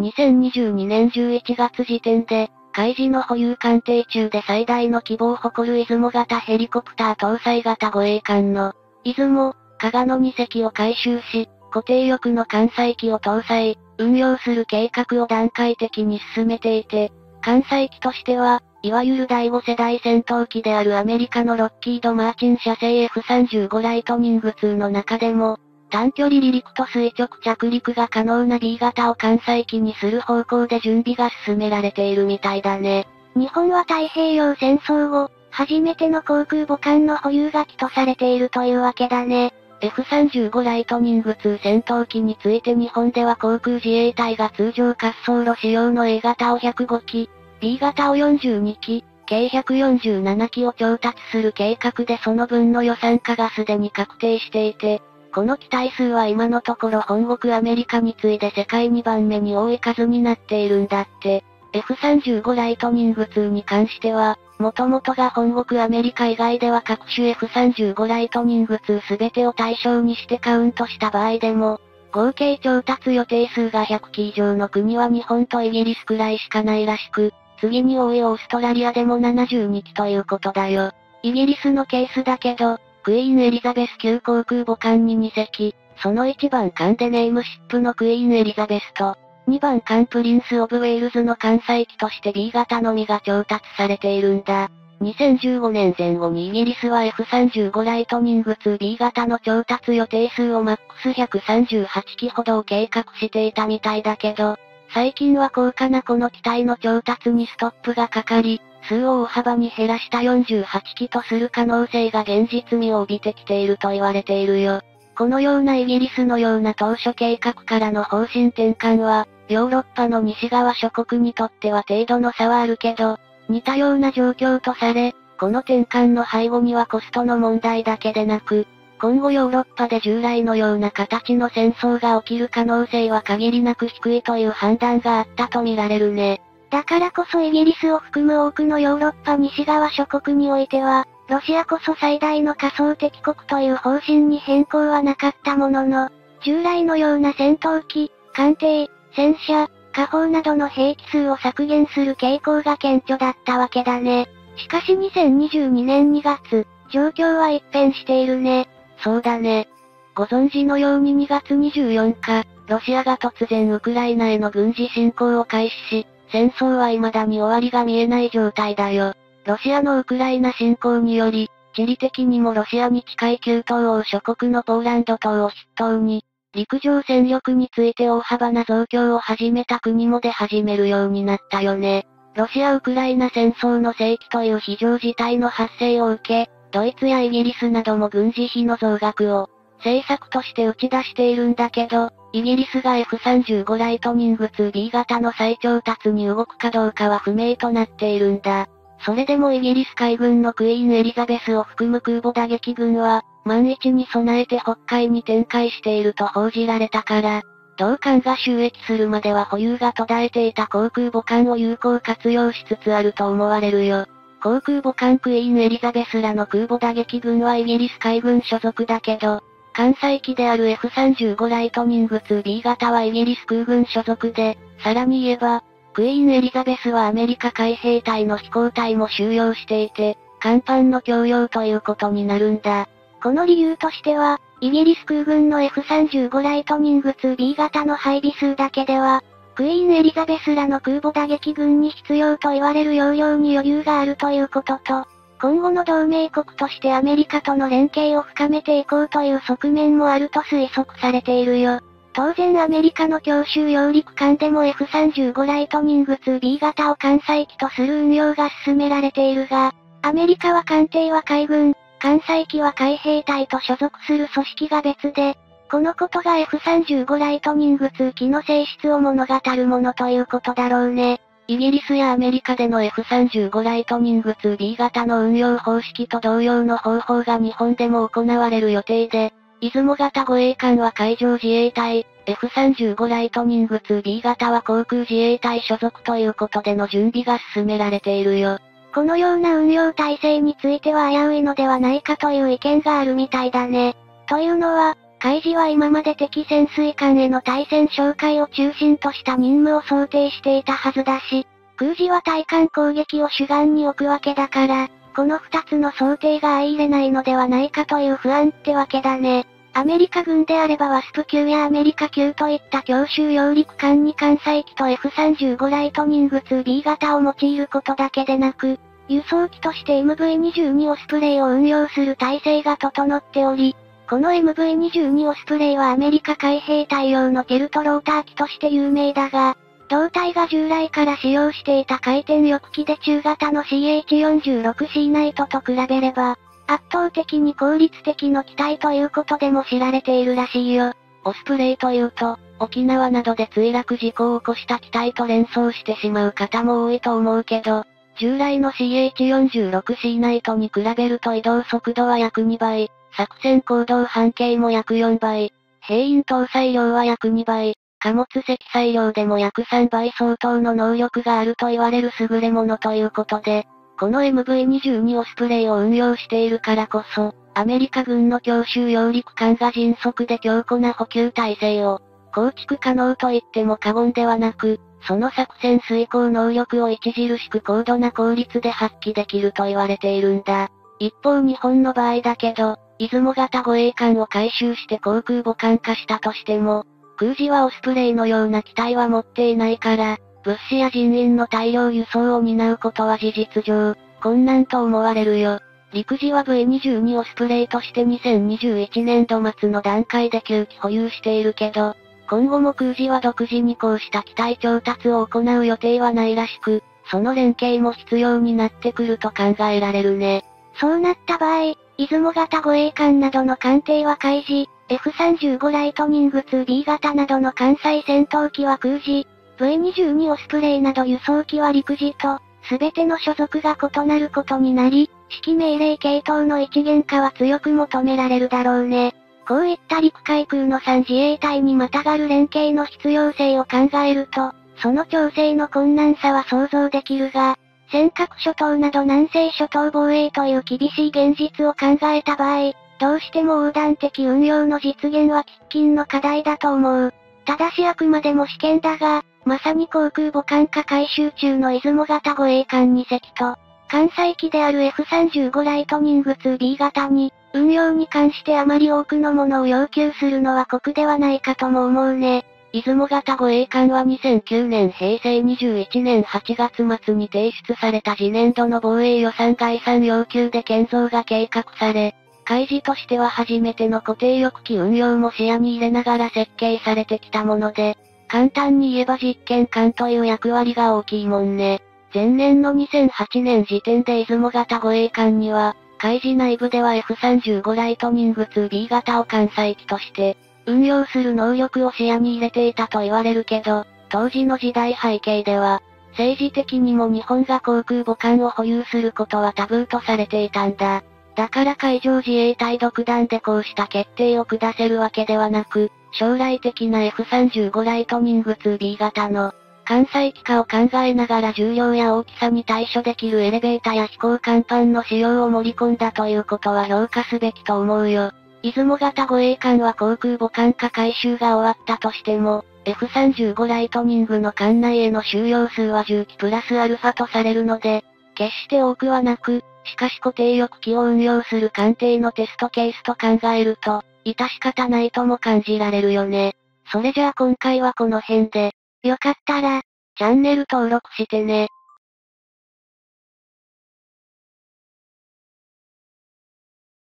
2022年11月時点で、海事の保有艦艇中で最大の希望を誇る出雲型ヘリコプター搭載型護衛艦の出雲、加賀の2隻を回収し、固定翼の艦載機を搭載、運用する計画を段階的に進めていて、艦載機としては、いわゆる第5世代戦闘機であるアメリカのロッキード・マーチン社製 F35 ライトニング2の中でも、短距離離陸と垂直着陸が可能な B 型を艦載機にする方向で準備が進められているみたいだね。日本は太平洋戦争後、初めての航空母艦の保有が期とされているというわけだね。F35 ライトニング2戦闘機について日本では航空自衛隊が通常滑走路仕様の A 型を105機、B 型を42機、計147機を調達する計画でその分の予算化がすでに確定していて、この機体数は今のところ本国アメリカに次いで世界2番目に多い数になっているんだって。F35 ライトニング2に関しては、もともとが本国アメリカ以外では各種 F35 ライトニング2すべてを対象にしてカウントした場合でも、合計調達予定数が100機以上の国は日本とイギリスくらいしかないらしく、次に多いオーストラリアでも72機ということだよ。イギリスのケースだけど、クイーンエリザベス級航空母艦に2隻、その1番艦でネームシップのクイーンエリザベスと、2番艦プリンス・オブ・ウェールズの艦載機として B 型のみが調達されているんだ。2015年前後にイギリスは F35 ライトニング 2B 型の調達予定数をマックス138機ほどを計画していたみたいだけど、最近は高価なこの機体の調達にストップがかかり、数を大幅に減らした48機とする可能性が現実味を帯びてきていると言われているよ。このようなイギリスのような当初計画からの方針転換は、ヨーロッパの西側諸国にとっては程度の差はあるけど、似たような状況とされ、この転換の背後にはコストの問題だけでなく、今後ヨーロッパで従来のような形の戦争が起きる可能性は限りなく低いという判断があったとみられるね。だからこそイギリスを含む多くのヨーロッパ西側諸国においては、ロシアこそ最大の仮想敵国という方針に変更はなかったものの、従来のような戦闘機、艦艇、戦車、火砲などの兵器数を削減する傾向が顕著だったわけだね。しかし2022年2月、状況は一変しているね。そうだね。ご存知のように2月24日、ロシアが突然ウクライナへの軍事侵攻を開始し、戦争は未だに終わりが見えない状態だよ。ロシアのウクライナ侵攻により、地理的にもロシアに近い旧東欧諸国のポーランド島を筆頭に、陸上戦力について大幅な増強を始めた国も出始めるようになったよね。ロシア・ウクライナ戦争の世紀という非常事態の発生を受け、ドイツやイギリスなども軍事費の増額を、政策として打ち出しているんだけど、イギリスが F35 ライトニング 2B 型の再調達に動くかどうかは不明となっているんだ。それでもイギリス海軍のクイーンエリザベスを含む空母打撃軍は、万一に備えて北海に展開していると報じられたから、同艦が収益するまでは保有が途絶えていた航空母艦を有効活用しつつあると思われるよ。航空母艦クイーンエリザベスらの空母打撃軍はイギリス海軍所属だけど、艦載機である F35 ライトニング 2B 型はイギリス空軍所属で、さらに言えば、クイーンエリザベスはアメリカ海兵隊の飛行隊も収容していて、甲板の供用ということになるんだ。この理由としては、イギリス空軍の F35 ライトニング 2B 型の配備数だけでは、クイーンエリザベスらの空母打撃軍に必要と言われる容量に余裕があるということと、今後の同盟国としてアメリカとの連携を深めていこうという側面もあると推測されているよ。当然アメリカの強襲揚陸艦でも F35 ライトニング 2B 型を艦載機とする運用が進められているが、アメリカは艦艇は海軍、艦載機は海兵隊と所属する組織が別で、このことが F35 ライトニング2機の性質を物語るものということだろうね。イギリスやアメリカでの F35 ライトニング 2B 型の運用方式と同様の方法が日本でも行われる予定で、出雲型護衛艦は海上自衛隊、F35 ライトニング 2B 型は航空自衛隊所属ということでの準備が進められているよ。このような運用体制については危ういのではないかという意見があるみたいだね。というのは、海事は今まで敵潜水艦への対戦紹介を中心とした任務を想定していたはずだし、空自は対艦攻撃を主眼に置くわけだから、この二つの想定が相入れないのではないかという不安ってわけだね。アメリカ軍であればワスプ級やアメリカ級といった強襲揚陸艦に艦載機と F35 ライトニング 2B 型を用いることだけでなく、輸送機として MV22 オスプレイを運用する体制が整っており、この MV22 オスプレイはアメリカ海兵隊用のケルトローター機として有名だが、胴体が従来から使用していた回転翼機で中型の CH46C ナイトと比べれば、圧倒的に効率的の機体ということでも知られているらしいよ。オスプレイというと、沖縄などで墜落事故を起こした機体と連想してしまう方も多いと思うけど、従来の CH46C ナイトに比べると移動速度は約2倍、作戦行動半径も約4倍、兵員搭載量は約2倍、貨物積載量でも約3倍相当の能力があると言われる優れものということで、この MV22 オスプレイを運用しているからこそ、アメリカ軍の強襲揚陸艦が迅速で強固な補給体制を構築可能と言っても過言ではなく、その作戦遂行能力を著しく高度な効率で発揮できると言われているんだ。一方日本の場合だけど、出雲型護衛艦を回収して航空母艦化したとしても、空自はオスプレイのような機体は持っていないから、物資や人員の大量輸送を担うことは事実上、困難と思われるよ。陸自は V22 オスプレイとして2021年度末の段階で9機保有しているけど、今後も空自は独自にこうした機体調達を行う予定はないらしく、その連携も必要になってくると考えられるね。そうなった場合、出雲型護衛艦などの艦艇は海事、F35 ライトニング 2B 型などの艦載戦闘機は空事、V22 オスプレイなど輸送機は陸自と、すべての所属が異なることになり、指揮命令系統の一元化は強く求められるだろうね。こういった陸海空の3自衛隊にまたがる連携の必要性を考えると、その調整の困難さは想像できるが、尖閣諸島など南西諸島防衛という厳しい現実を考えた場合、どうしても横断的運用の実現は喫緊の課題だと思う。ただしあくまでも試験だが、まさに航空母艦化改修中の出雲型護衛艦2隻と、関西機である F35 ライトニング 2B 型に、運用に関してあまり多くのものを要求するのは酷ではないかとも思うね。出雲型護衛艦は2009年平成21年8月末に提出された次年度の防衛予算概算要求で建造が計画され、開示としては初めての固定翼機運用も視野に入れながら設計されてきたもので、簡単に言えば実験艦という役割が大きいもんね。前年の2008年時点で出雲型護衛艦には、海事内部では F35 ライトニング 2B 型を艦載機として、運用する能力を視野に入れていたと言われるけど、当時の時代背景では、政治的にも日本が航空母艦を保有することはタブーとされていたんだ。だから海上自衛隊独断でこうした決定を下せるわけではなく、将来的な F35 ライトニング 2B 型の、関西機化を考えながら重量や大きさに対処できるエレベーターや飛行甲板の使用を盛り込んだということは評価すべきと思うよ。出雲型護衛艦は航空母艦化改修が終わったとしても、F35 ライトニングの艦内への収容数は10機プラスアルファとされるので、決して多くはなく、しかし固定翼機を運用する艦艇のテストケースと考えると、致し方ないとも感じられるよね。それじゃあ今回はこの辺で、よかったら、チャンネル登録してね。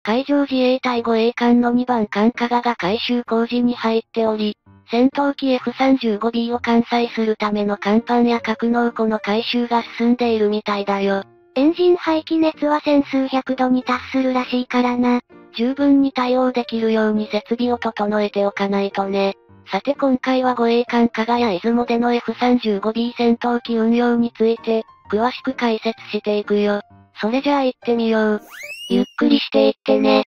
海上自衛隊護衛艦の2番艦加賀が改修工事に入っており、戦闘機 F35B を艦載するための甲板や格納庫の改修が進んでいるみたいだよ。エンジン排気熱は千数百度に達するらしいからな。十分に対応できるように設備を整えておかないとね。さて今回は護衛艦加賀や出雲での F35B 戦闘機運用について、詳しく解説していくよ。それじゃあ行ってみよう。ゆっくりしていってね。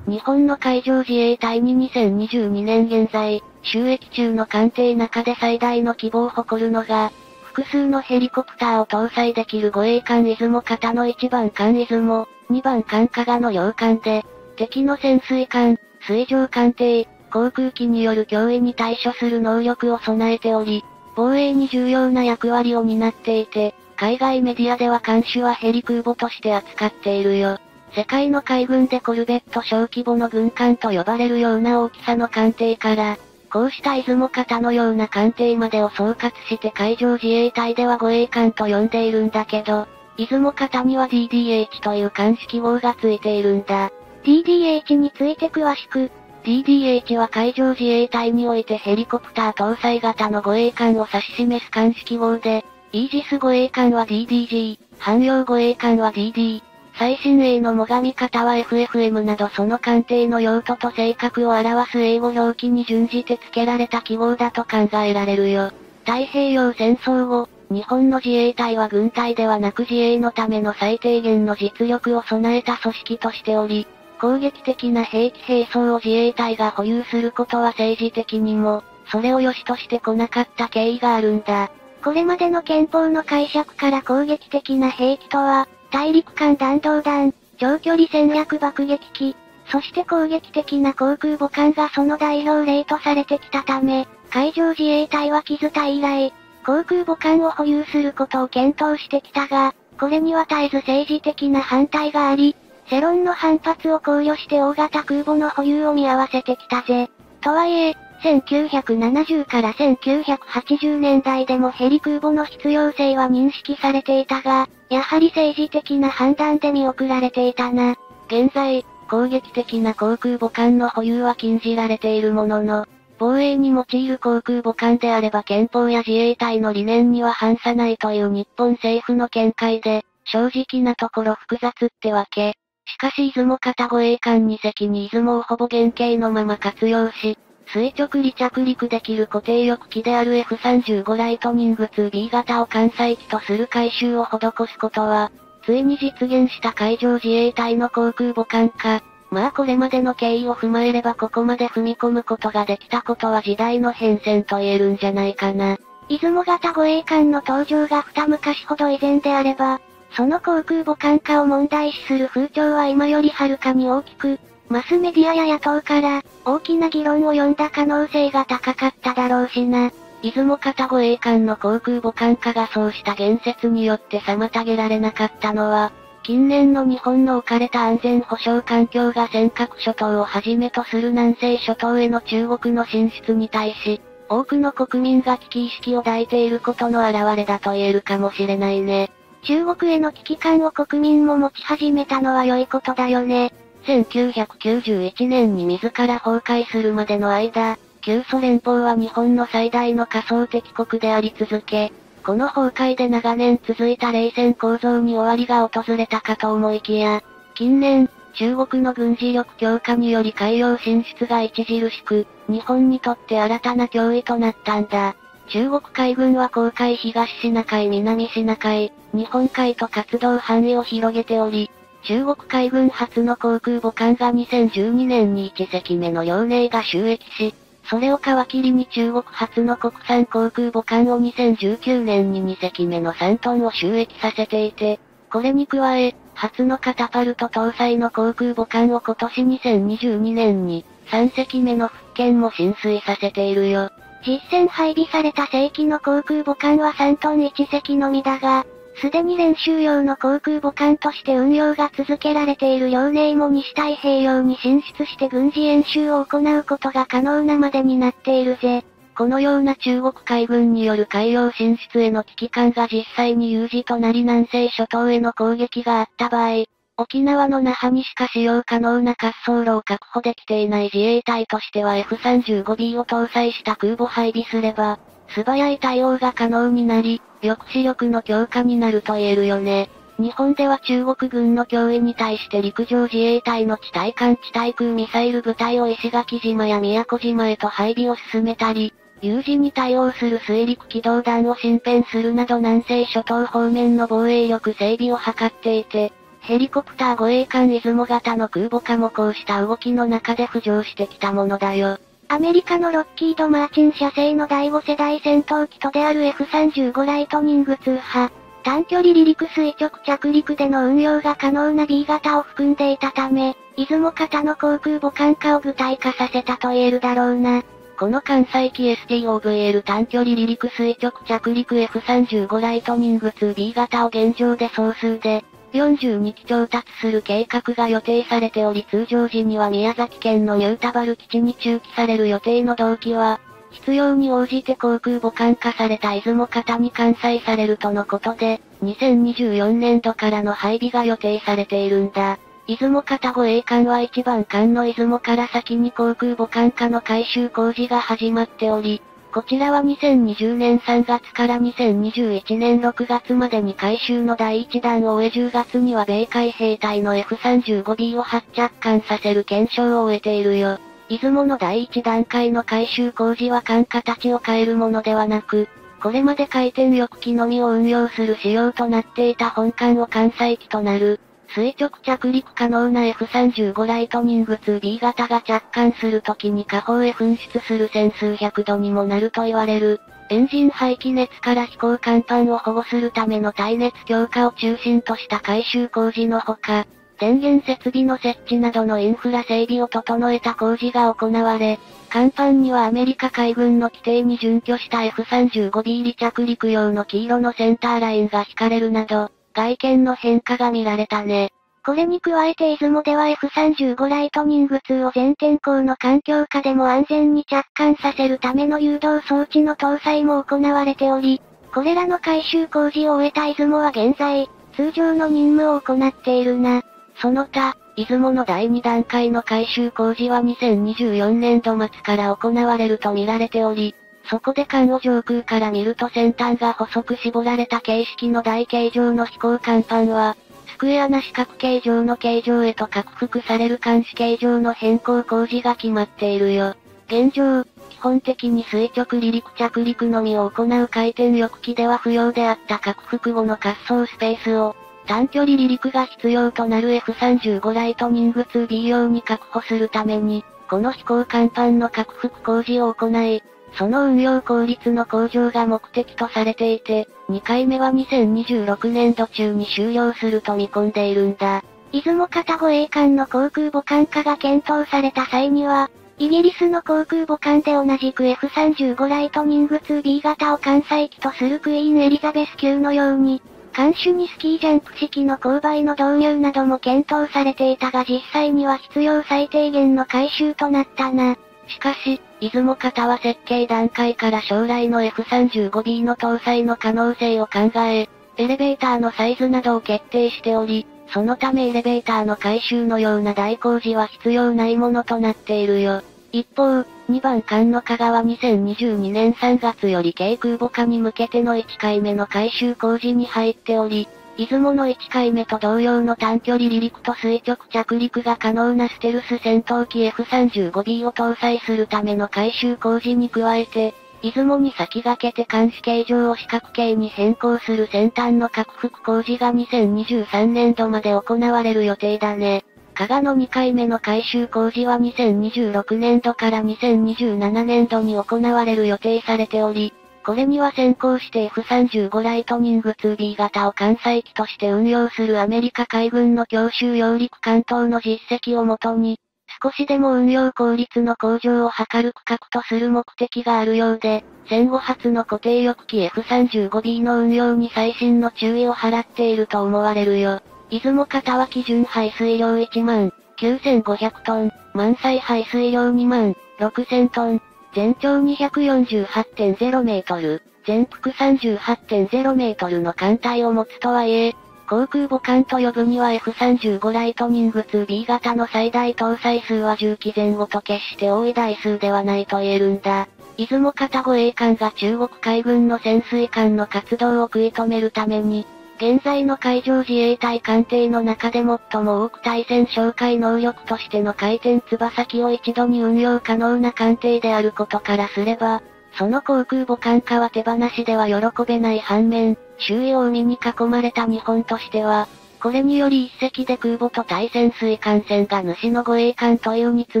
日本の海上自衛隊に2022年現在、収益中の艦艇中で最大の希望を誇るのが、複数のヘリコプターを搭載できる護衛艦出雲型の1番艦出雲、2番艦加賀の洋艦で、敵の潜水艦、水上艦艇、航空機による脅威に対処する能力を備えており、防衛に重要な役割を担っていて、海外メディアでは艦種はヘリ空母として扱っているよ。世界の海軍でコルベット小規模の軍艦と呼ばれるような大きさの艦艇から、こうした出雲型のような艦艇までを総括して海上自衛隊では護衛艦と呼んでいるんだけど、出雲型には DDH という艦式号がついているんだ。DDH について詳しく。DDH は海上自衛隊においてヘリコプター搭載型の護衛艦を指し示す艦式号で、イージス護衛艦は DDG、汎用護衛艦は DD、最新鋭の最上方は FFM などその艦艇の用途と性格を表す英語表記に準じて付けられた記号だと考えられるよ。太平洋戦争後、日本の自衛隊は軍隊ではなく自衛のための最低限の実力を備えた組織としており、攻撃的な兵器兵装を自衛隊が保有することは政治的にも、それを良しとしてこなかった経緯があるんだ。これまでの憲法の解釈から攻撃的な兵器とは、大陸間弾道弾、長距離戦略爆撃機、そして攻撃的な航空母艦がその代表例とされてきたため、海上自衛隊は傷隊以来、航空母艦を保有することを検討してきたが、これには絶えず政治的な反対があり、世論の反発を考慮して大型空母の保有を見合わせてきたぜ。とはいえ、1970から1980年代でもヘリ空母の必要性は認識されていたが、やはり政治的な判断で見送られていたな。現在、攻撃的な航空母艦の保有は禁じられているものの、防衛に用いる航空母艦であれば憲法や自衛隊の理念には反さないという日本政府の見解で、正直なところ複雑ってわけ。しかし出雲型護衛艦2隻に出雲をほぼ原型のまま活用し、垂直離着陸できる固定翼機である F35 ライトニング 2B 型を艦載機とする改修を施すことは、ついに実現した海上自衛隊の航空母艦か。まあこれまでの経緯を踏まえればここまで踏み込むことができたことは時代の変遷と言えるんじゃないかな。出雲型護衛艦の登場が二昔ほど以前であれば、その航空母艦化を問題視する風潮は今よりはるかに大きく、マスメディアや野党から、大きな議論を呼んだ可能性が高かっただろうしな。出雲型護衛艦の航空母艦化がそうした言説によって妨げられなかったのは、近年の日本の置かれた安全保障環境が尖閣諸島をはじめとする南西諸島への中国の進出に対し、多くの国民が危機意識を抱いていることの表れだと言えるかもしれないね。中国への危機感を国民も持ち始めたのは良いことだよね。1991年に自ら崩壊するまでの間、旧ソ連邦は日本の最大の仮想敵国であり続け、この崩壊で長年続いた冷戦構造に終わりが訪れたかと思いきや、近年、中国の軍事力強化により海洋進出が著しく、日本にとって新たな脅威となったんだ。中国海軍は航海東シナ海南シナ海、日本海と活動範囲を広げており、中国海軍初の航空母艦が2012年に1隻目の遼寧が収益し、それを皮切りに中国初の国産航空母艦を2019年に2隻目の3トンを収益させていて、これに加え、初のカタパルト搭載の航空母艦を今年2022年に、3隻目の復権も浸水させているよ。実戦配備された正規の航空母艦は3トン1隻のみだが、すでに練習用の航空母艦として運用が続けられている遼寧も西太平洋に進出して軍事演習を行うことが可能なまでになっているぜ。このような中国海軍による海洋進出への危機感が実際に有事となり南西諸島への攻撃があった場合、沖縄の那覇にしか使用可能な滑走路を確保できていない自衛隊としては F35B を搭載した空母配備すれば、素早い対応が可能になり、抑止力の強化になると言えるよね。日本では中国軍の脅威に対して陸上自衛隊の地対艦地対空ミサイル部隊を石垣島や宮古島へと配備を進めたり、有事に対応する水陸機動団を新編するなど南西諸島方面の防衛力整備を図っていて、ヘリコプター護衛艦出雲型の空母化もこうした動きの中で浮上してきたものだよ。アメリカのロッキード・マーチン社製の第5世代戦闘機とである F35 ライトニング2波。短距離離陸垂直着陸での運用が可能な B 型を含んでいたため、出雲型の航空母艦化を具体化させたと言えるだろうな。この関西機 STOVL 短距離離陸垂直着陸 F35 ライトニング 2B 型を現状で総数で、42機調達する計画が予定されており通常時には宮崎県のニュータバル基地に駐機される予定の同機は、必要に応じて航空母艦化された出雲型に艦載されるとのことで、2024年度からの配備が予定されているんだ。出雲型護衛艦は一番艦の出雲から先に航空母艦化の改修工事が始まっており、こちらは2020年3月から2021年6月までに回収の第1弾を終え10月には米海兵隊の F35B を発着艦させる検証を終えているよ。出雲の第1段階の回収工事は艦形を変えるものではなく、これまで回転翼機のみを運用する仕様となっていた本艦を艦載機となる。垂直着陸可能な F35 ライトニング 2B 型が着艦するときに下方へ噴出する千数百度にもなると言われる。エンジン排気熱から飛行甲板を保護するための耐熱強化を中心とした改修工事のほか、電源設備の設置などのインフラ整備を整えた工事が行われ、甲板にはアメリカ海軍の規定に準拠した F35B 離着陸用の黄色のセンターラインが引かれるなど、外見の変化が見られたね。これに加えて出雲では F35 ライトニング2を全天候の環境下でも安全に着艦させるための誘導装置の搭載も行われており、これらの改修工事を終えた出雲は現在、通常の任務を行っているな。その他、出雲の第2段階の改修工事は2024年度末から行われると見られており、そこで艦を上空から見ると先端が細く絞られた形式の台形状の飛行甲板は、スクエアな四角形状の形状へと拡幅される監視形状の変更工事が決まっているよ。現状、基本的に垂直離陸着陸のみを行う回転翼機では不要であった拡幅後の滑走スペースを、短距離離陸が必要となる F35 ライトニング 2B 用に確保するために、この飛行甲板の拡幅工事を行い、その運用効率の向上が目的とされていて、2回目は2026年度中に終了すると見込んでいるんだ。出雲型護衛艦の航空母艦化が検討された際には、イギリスの航空母艦で同じく F35 ライトニング 2B 型を艦載機とするクイーンエリザベス級のように、艦首にスキージャンプ式の勾配の導入なども検討されていたが実際には必要最低限の回収となったな。しかし、出雲型は設計段階から将来の F35B の搭載の可能性を考え、エレベーターのサイズなどを決定しており、そのためエレベーターの改修のような大工事は必要ないものとなっているよ。一方、2番艦の香川2022年3月より軽空母化に向けての1回目の改修工事に入っており、出雲の1回目と同様の短距離離陸と垂直着陸が可能なステルス戦闘機 F35B を搭載するための改修工事に加えて、出雲に先駆けて監視形状を四角形に変更する先端の拡幅工事が2023年度まで行われる予定だね。加賀の2回目の改修工事は2026年度から2027年度に行われる予定されており、これには先行して F35 ライトニング 2B 型を艦載機として運用するアメリカ海軍の強襲揚陸艦等の実績をもとに、少しでも運用効率の向上を図る区画とする目的があるようで、戦後初の固定翼機 F35B の運用に最新の注意を払っていると思われるよ。出雲型は基準排水量1万9500トン、満載排水量2万6000トン、全長248.0メートル、全幅38.0メートルの艦隊を持つとはいえ、航空母艦と呼ぶには F35 ライトニング 2B 型の最大搭載数は10機前後と決して多い台数ではないと言えるんだ。出雲型護衛艦が中国海軍の潜水艦の活動を食い止めるために、現在の海上自衛隊艦艇の中で最も多く対戦哨戒能力としての回転翼機を一度に運用可能な艦艇であることからすれば、その航空母艦化は手放しでは喜べない反面、周囲を海に囲まれた日本としては、これにより一隻で空母と対潜水艦船が主の護衛艦という2つ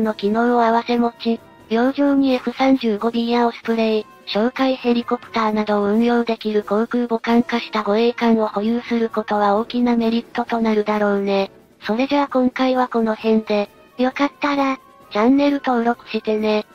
の機能を合わせ持ち、洋上に F35B やオスプレイ、哨戒ヘリコプターなどを運用できる航空母艦化した護衛艦を保有することは大きなメリットとなるだろうね。それじゃあ今回はこの辺で、よかったら、チャンネル登録してね。